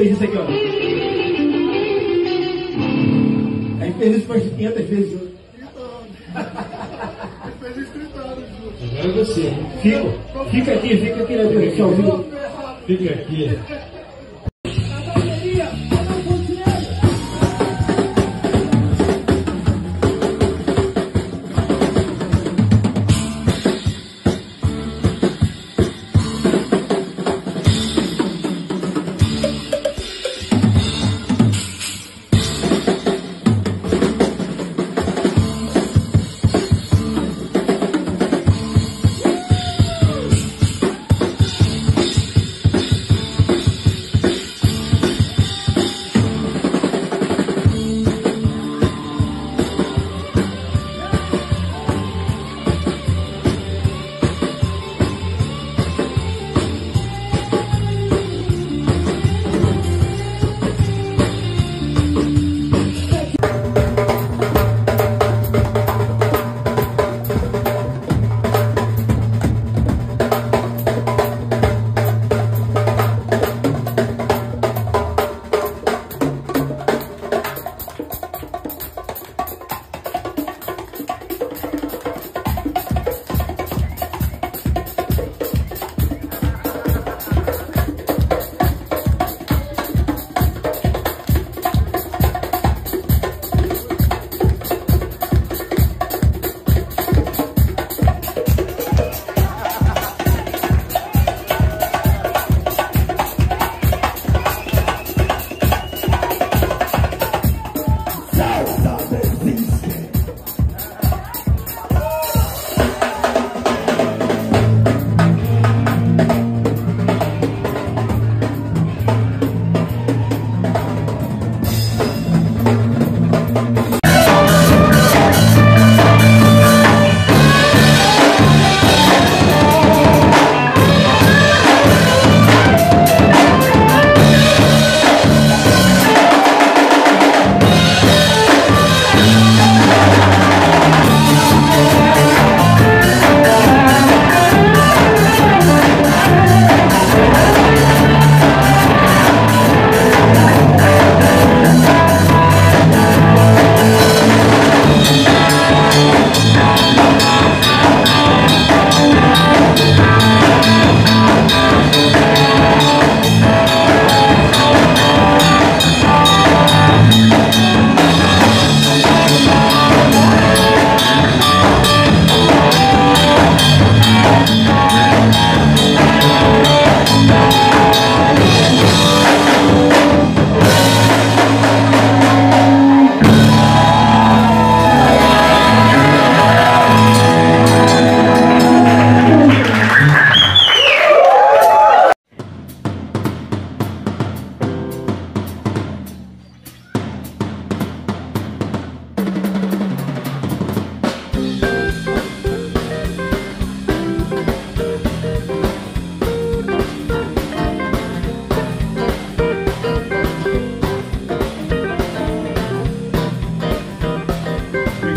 fez isso aqui, ó? A gente fez isso umas 500 vezes. Agora é você. Fica, fica aqui, fica aqui na ao vivo. Fica aqui.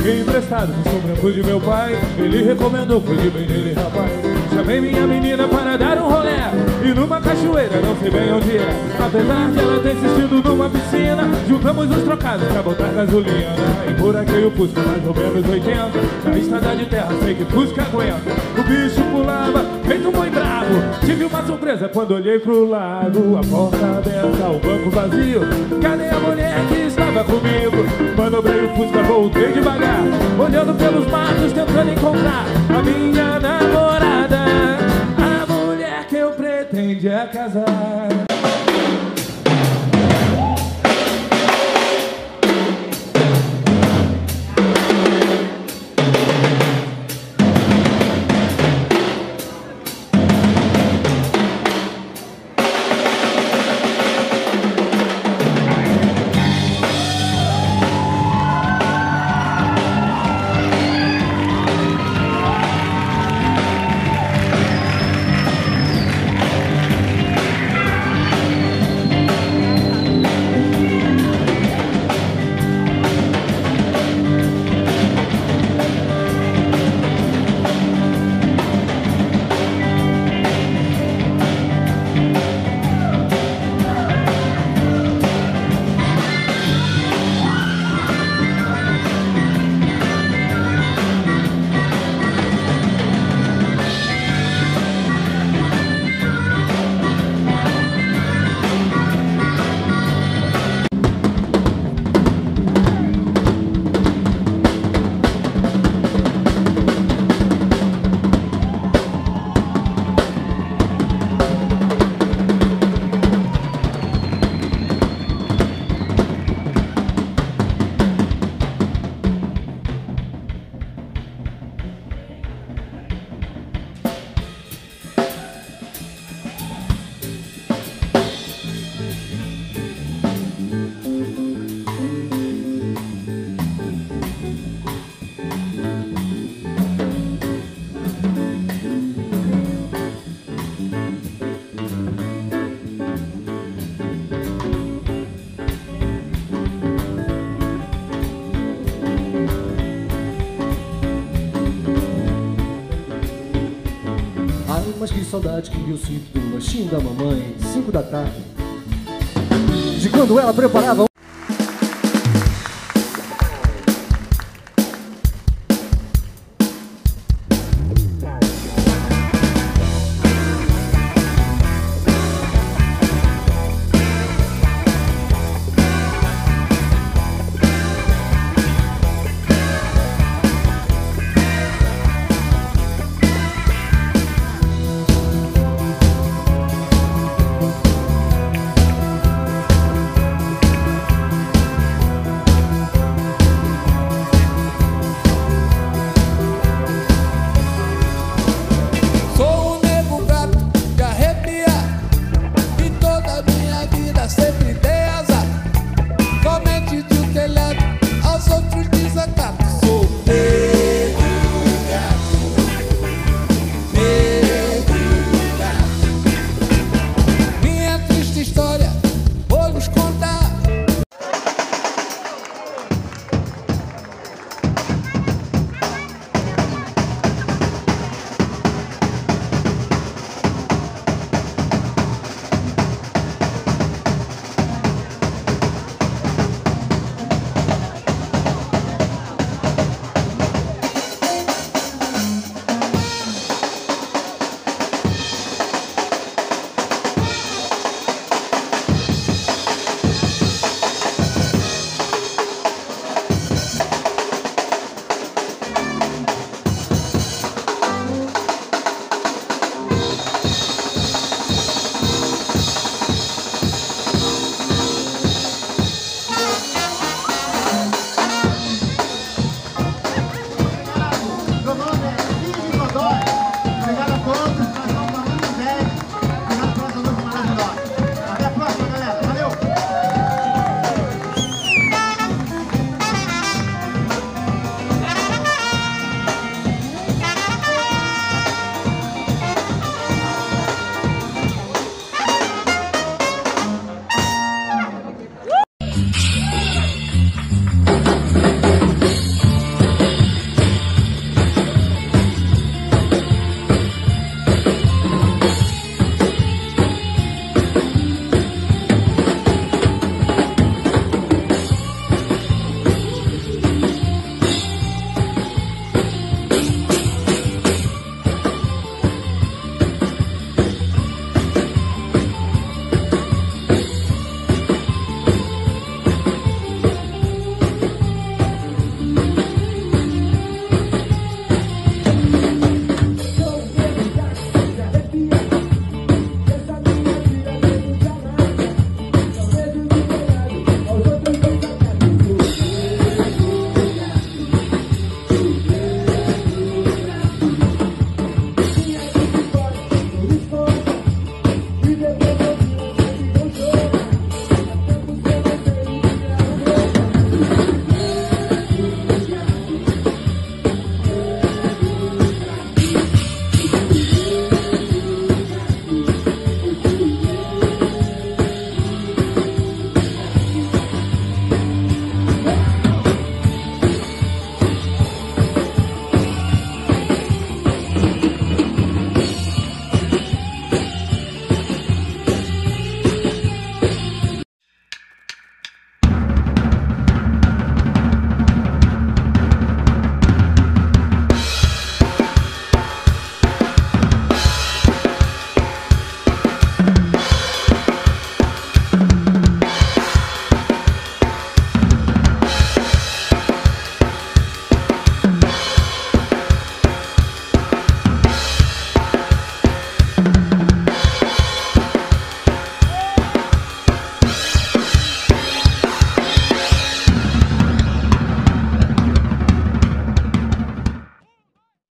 Emprestado no sobranco de meu pai. Ele recomendou, cuide bem dele, rapaz Chamei minha menina para dar um rolé. E numa cachoeira, não sei bem onde é. Apesar de ela ter insistido numa piscina Juntamos os trocados pra botar gasolina. E por aqui o Fusca, mais ou menos 80 Na estrada de terra, sei que Fusca aguenta. O bicho pulava, feito boi bravo. Tive uma surpresa quando olhei pro lago A porta aberta, o banco vazio. Cadê a mulher que estava comigo? Manobrei o Fusca, voltei devagar. Olhando pelos matos, tentando encontrar A minha namorada que eu pretendia casar saudade que eu sinto do lanchinho da mamãe, cinco da tarde. De quando ela preparava